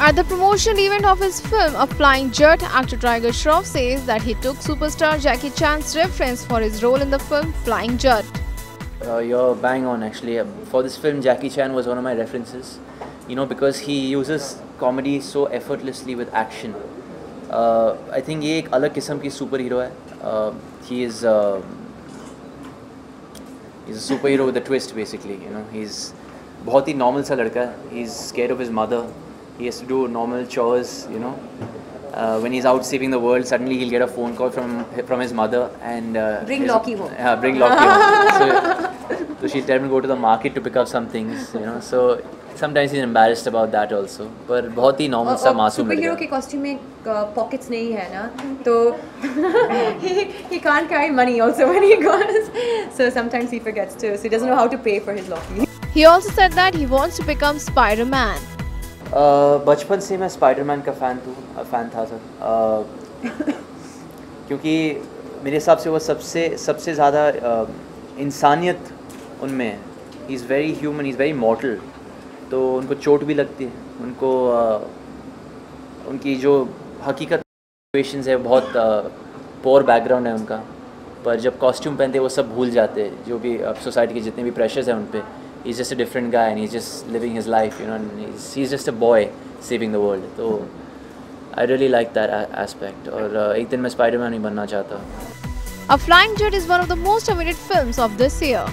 At the promotional event of his film A Flying Jatt, actor Tiger Shroff says that he took superstar Jackie Chan's reference for his role in the film Flying Jatt. Uh, you're bang on actually. Um, for this film, Jackie Chan was one of my references. You know, because he uses comedy so effortlessly with action. Uh, I think ये एक a different की super hero He is is is a super hero with a twist basically you he's he is बहुत ही normal सा लड़का है he He has to do normal chores. You know. Uh, when he's out saving the world, suddenly he'll get a phone call from from his mother and uh, Bring his- Loki home. Yeah, bring Loki home. So, so she'll tell him to go to the market to pick up some things, you know. So sometimes he's embarrassed about that also. पर बहुत ही normal सा मासूम super hero लड़का के है. Costume में pockets नहीं है ना तो he can't carry money also when he goes so sometimes he forgets to so he doesn't know how to pay for his Loki He also said that he wants to become Spider-Man. बचपन से मैं Spiderman का fan था fan था sir क्योंकि मेरे हिसाब से वो सबसे सबसे ज़्यादा इंसानियत उनमें है। Is very human is very model तो उनको चोट भी लगती है। उनको uh, उनकी जो हकीकत सिचुएशंस है बहुत पोअर बैकग्राउंड है उनका। पर जब कॉस्ट्यूम पहनते हैं वो सब भूल जाते हैं। जो भी सोसाइटी के जितने भी प्रेशर्स हैं उन he's just a different guy and he's just living his life, you know, and he's, he's just a boy saving the world. So I really like that aspect. Or uh, Spider-Man. A Flying Jatt is one of the most awaited films of this year.